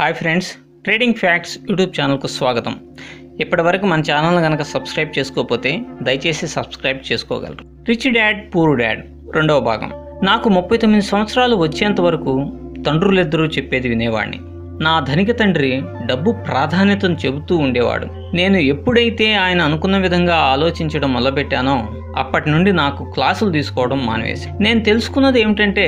Hi friends trading facts YouTube ఛానల్కు స్వాగతం. ఇప్పటివరకు మన ఛానల్ కనుక సబ్స్క్రైబ్ చేసుకోకపోతే దయచేసి సబ్స్క్రైబ్ చేసుకోగలరు. రిచ్ డాడ్ పూర్ డాడ్ రెండవ భాగం. నాకు ముప్పై తొమ్మిది సంవత్సరాలు వచ్చేంత వరకు తండ్రులిద్దరూ చెప్పేది వినేవాడిని నా ధనిక తండ్రి డబ్బు ప్రాధాన్యతను చెబుతూ ఉండేవాడు. నేను ఎప్పుడైతే ఆయన అనుకున్న విధంగా ఆలోచించడం మొదలుపెట్టానో అప్పటి నుండి నాకు క్లాసులు తీసుకోవడం మానేసి. నేను తెలుసుకున్నది ఏమిటంటే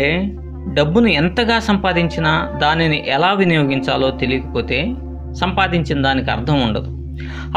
డబ్బును ఎంతగా సంపాదించినా దానిని ఎలా వినియోగించాలో తెలియకపోతే సంపాదించిన దానికి అర్థం ఉండదు.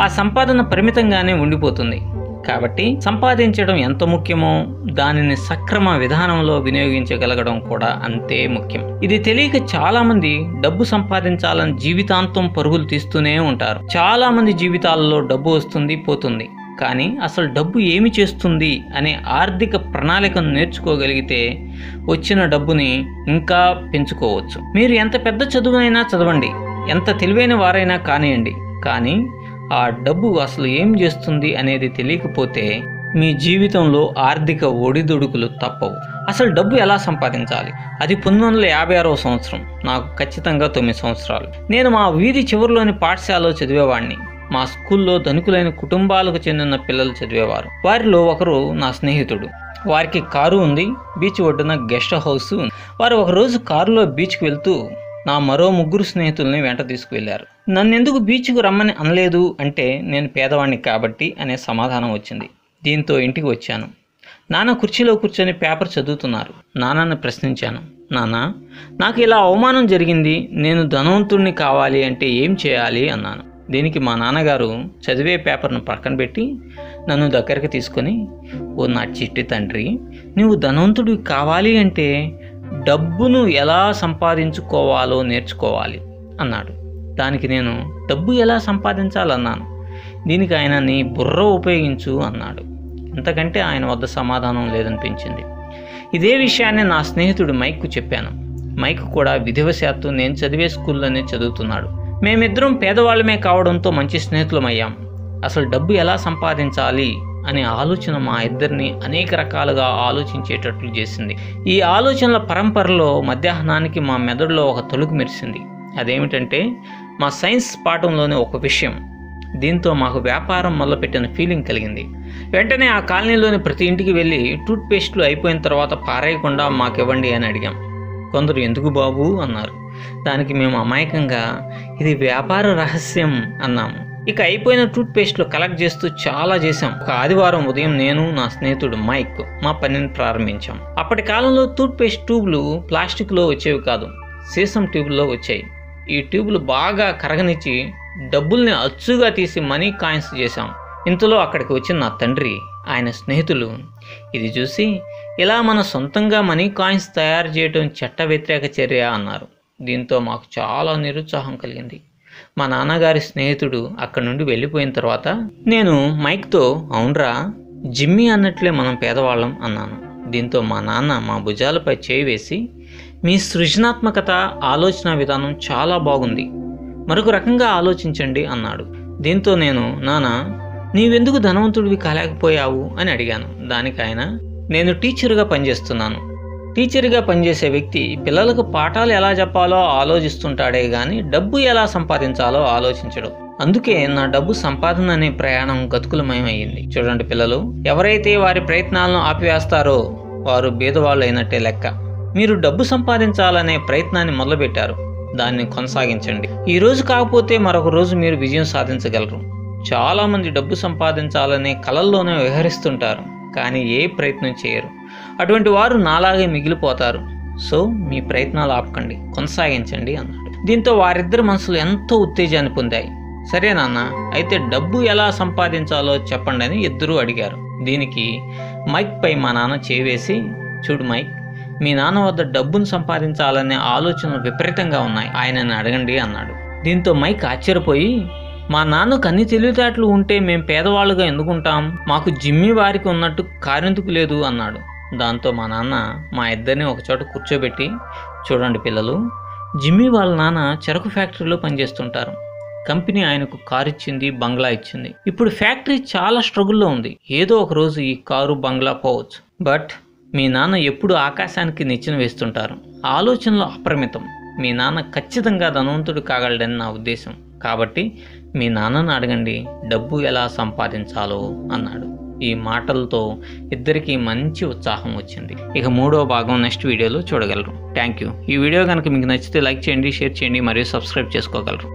ఆ సంపాదన పరిమితంగానే ఉండిపోతుంది. కాబట్టి సంపాదించడం ఎంత ముఖ్యమో దానిని సక్రమ విధానంలో వినియోగించగలగడం కూడా అంతే ముఖ్యం. ఇది తెలియక చాలామంది డబ్బు సంపాదించాలని జీవితాంతం పరుగులు తీస్తూనే ఉంటారు. చాలామంది జీవితాలలో డబ్బు వస్తుంది పోతుంది. కానీ అసలు డబ్బు ఏమి చేస్తుంది అనే ఆర్థిక ప్రణాళికను నేర్చుకోగలిగితే వచ్చిన డబ్బుని ఇంకా పెంచుకోవచ్చు. మీరు ఎంత పెద్ద చదువునైనా చదవండి. ఎంత తెలివైన వారైనా కానివ్వండి కానీ ఆ డబ్బు అసలు ఏం చేస్తుంది అనేది తెలియకపోతే మీ జీవితంలో ఆర్థిక ఒడిదుడుకులు తప్పవు. అసలు డబ్బు ఎలా సంపాదించాలి? అది పంతొమ్మిది వందల యాభై ఆరవ సంవత్సరం నాకు ఖచ్చితంగా తొమ్మిది సంవత్సరాలు. నేను మా వీధి చివరిలోని పాఠశాలలో చదివేవాడిని మా స్కూల్లో ధనికులైన కుటుంబాలకు చెందిన పిల్లలు చదివేవారు. వారిలో ఒకరు నా స్నేహితుడు. వారికి కారు ఉంది. బీచ్ ఒడ్డున గెస్ట్ హౌస్ ఉంది. వారు ఒకరోజు కారులో బీచ్కి వెళ్తూ నా మరో ముగ్గురు స్నేహితుల్ని వెంట తీసుకువెళ్ళారు. నన్నెందుకు బీచ్కు రమ్మని అనలేదు అంటే నేను పేదవాణ్ణి కాబట్టి అనే సమాధానం వచ్చింది. దీంతో ఇంటికి వచ్చాను. నాన్న కుర్చీలో కూర్చొని పేపర్ చదువుతున్నారు. నాన్నని ప్రశ్నించాను. నాన్న నాకు ఇలా అవమానం జరిగింది. నేను ధనవంతుణ్ణి కావాలి అంటే ఏం చేయాలి? అన్నాను. దీనికి మా నాన్నగారు చదివే పేపర్ను పక్కన పెట్టి నన్ను దగ్గరికి తీసుకొని ఓ నా చిట్టి తండ్రి నువ్వు ధనవంతుడివి కావాలి అంటే డబ్బును ఎలా సంపాదించుకోవాలో నేర్చుకోవాలి అన్నాడు. దానికి నేను డబ్బు ఎలా సంపాదించాలన్నాను? దీనికి ఆయన నీ బుర్ర ఉపయోగించు అన్నాడు. ఇంతకంటే ఆయన వద్ద సమాధానం లేదనిపించింది. ఇదే విషయాన్ని నా స్నేహితుడు మైక్కు చెప్పాను. మైక్ కూడా విధివశాత్తు నేను చదివే స్కూల్లోనే చదువుతున్నాడు. మేమిద్దరం పేదవాళ్ళమే కావడంతో మంచి స్నేహితులమయ్యాం. అసలు డబ్బు ఎలా సంపాదించాలి అనే ఆలోచన మా ఇద్దరిని అనేక రకాలుగా ఆలోచించేటట్లు చేసింది. ఈ ఆలోచనల పరంపరలో మధ్యాహ్నానికి మా మెదడులో ఒక తొలుగు మెరిసింది. అదేమిటంటే మా సైన్స్ పాఠంలోని ఒక విషయం. దీంతో మాకు వ్యాపారం మొదలుపెట్టిన ఫీలింగ్ కలిగింది. వెంటనే ఆ కాలనీలోని ప్రతి ఇంటికి వెళ్ళి టూత్ పేస్ట్లు అయిపోయిన తర్వాత పారేయకుండా మాకివ్వండి అని అడిగాం. కొందరు ఎందుకు బాబు? అన్నారు. దానికి మేము అమాయకంగా ఇది వ్యాపార రహస్యం అన్నాము ఇక అయిపోయిన టూత్పేస్ట్లు కలెక్ట్ చేస్తూ చాలా చేశాం. ఒక ఆదివారం ఉదయం నేను నా స్నేహితుడు మైక్ మా పనిని ప్రారంభించాం. అప్పటి కాలంలో టూత్పేస్ట్ ట్యూబ్లు ప్లాస్టిక్లో వచ్చేవి కాదు సీసం ట్యూబ్లో వచ్చాయి. ఈ ట్యూబ్లు బాగా కరగనిచ్చి డబ్బుల్ని అచ్చుగా తీసి మనీ కాయిన్స్ చేశాం. ఇంతలో అక్కడికి వచ్చిన నా తండ్రి ఆయన స్నేహితులు ఇది చూసి ఇలా మన సొంతంగా మనీ కాయిన్స్ తయారు చేయడం చట్ట వ్యతిరేక చర్య అన్నారు. దీంతో మాకు చాలా నిరుత్సాహం కలిగింది. మా నాన్నగారి స్నేహితుడు అక్కడి నుండి వెళ్ళిపోయిన తర్వాత నేను మైక్తో అవునరా జిమ్మి అన్నట్లే మనం పేదవాళ్ళం అన్నాను. దీంతో మా నాన్న మా భుజాలపై చేయి వేసి మీ సృజనాత్మకత ఆలోచన విధానం చాలా బాగుంది. మరొక రకంగా ఆలోచించండి అన్నాడు. దీంతో నేను నాన్న నీవెందుకు ధనవంతుడివి కాలేకపోయావు? అని అడిగాను. దానికి ఆయన నేను టీచర్గా పనిచేస్తున్నాను. టీచర్గా పనిచేసే వ్యక్తి పిల్లలకు పాఠాలు ఎలా చెప్పాలో ఆలోచిస్తుంటాడే గాని డబ్బు ఎలా సంపాదించాలో ఆలోచించడు. అందుకే నా డబ్బు సంపాదన అనే ప్రయాణం గతుకులమయమైంది చూడండి పిల్లలు ఎవరైతే వారి ప్రయత్నాలను ఆపివేస్తారో వారు బీదవాళ్ళు అయినట్టే లెక్క. మీరు డబ్బు సంపాదించాలనే ప్రయత్నాన్ని మొదలుపెట్టారు. దాన్ని కొనసాగించండి. ఈ రోజు కాకపోతే మరొక రోజు మీరు విజయం సాధించగలరు. చాలామంది డబ్బు సంపాదించాలనే కలల్లోనే వ్యవహరిస్తుంటారు కానీ ఏ ప్రయత్నం చేయరు. అటువంటి వారు నాలాగే మిగిలిపోతారు. సో మీ ప్రయత్నాలు ఆపకండి. కొనసాగించండి అన్నాడు. దీంతో వారిద్దరి మనసులు ఎంతో ఉత్తేజాన్ని పొందాయి. సరే నాన్న అయితే డబ్బు ఎలా సంపాదించాలో చెప్పండి అని ఇద్దరూ అడిగారు. దీనికి మైక్ పై మా నాన్న చేవేసి చూడు మైక్ మీ నాన్న వద్ద డబ్బును సంపాదించాలనే ఆలోచనలు విపరీతంగా ఉన్నాయి. ఆయనని అడగండి అన్నాడు. దీంతో మైక్ ఆశ్చర్యపోయి మా నాన్నకు అన్ని తెలివితేటలు ఉంటే మేము పేదవాళ్ళుగా ఎందుకుంటాం? మాకు జిమ్మి వారికి ఉన్నట్టు కారెందుకు లేదు అన్నాడు. దాంతో మా నాన్న మా ఇద్దరిని ఒకచోట కూర్చోబెట్టి చూడండి పిల్లలు జిమ్మి వాళ్ళ నాన్న చెరకు ఫ్యాక్టరీలో పనిచేస్తుంటారు. కంపెనీ ఆయనకు కారు ఇచ్చింది బంగ్లా ఇచ్చింది. ఇప్పుడు ఫ్యాక్టరీ చాలా స్ట్రగుల్లో ఉంది. ఏదో ఒక రోజు ఈ కారు బంగ్లా పోవచ్చు. బట్ మీ నాన్న ఎప్పుడు ఆకాశానికి నిచ్చెన వేస్తుంటారు. ఆలోచనలు అపరిమితం. మీ నాన్న ఖచ్చితంగా ధనవంతుడు కాగలడని నా ఉద్దేశం. కాబట్టి మీ నాన్నను అడగండి డబ్బు ఎలా సంపాదించాలో? అన్నాడు. ఈ మాటలతో ఇద్దరికీ మంచి ఉత్సాహం వచ్చింది. ఇక మూడో భాగం నెక్స్ట్ వీడియోలో చూడగలరు. థ్యాంక్ యూ ఈ వీడియో కనుక మీకు నచ్చితే లైక్ చేయండి షేర్ చేయండి మరియు సబ్స్క్రైబ్ చేసుకోగలరు.